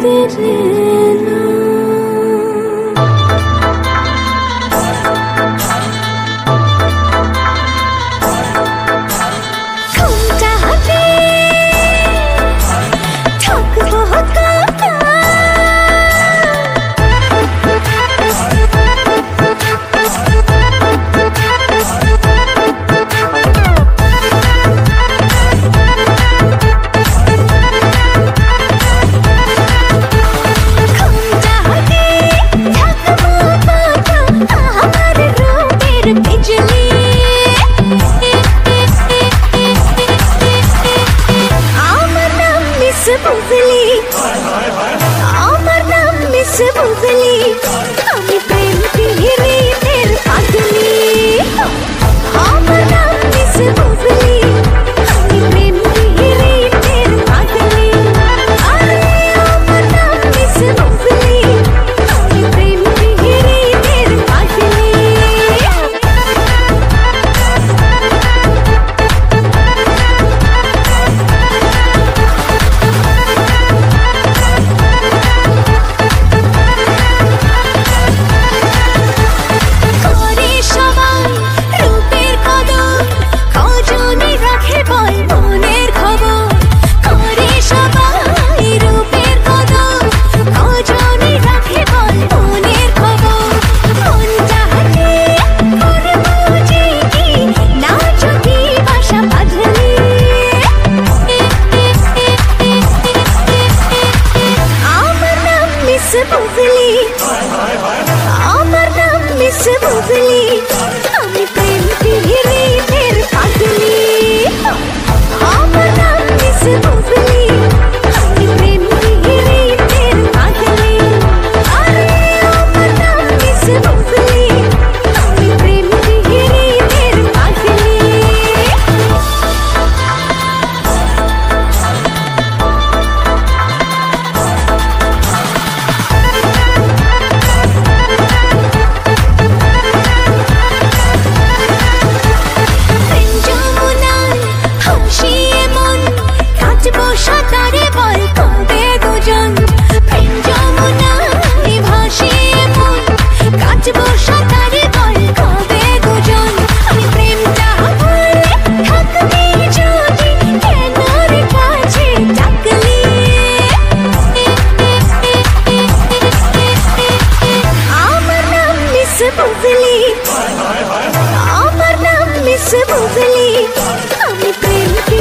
did it. se bunzeli. Amar nam mi miss Bubli आमरना miss Bubli মুগলি আমার নাম miss মুগলি আমি প্রেম কি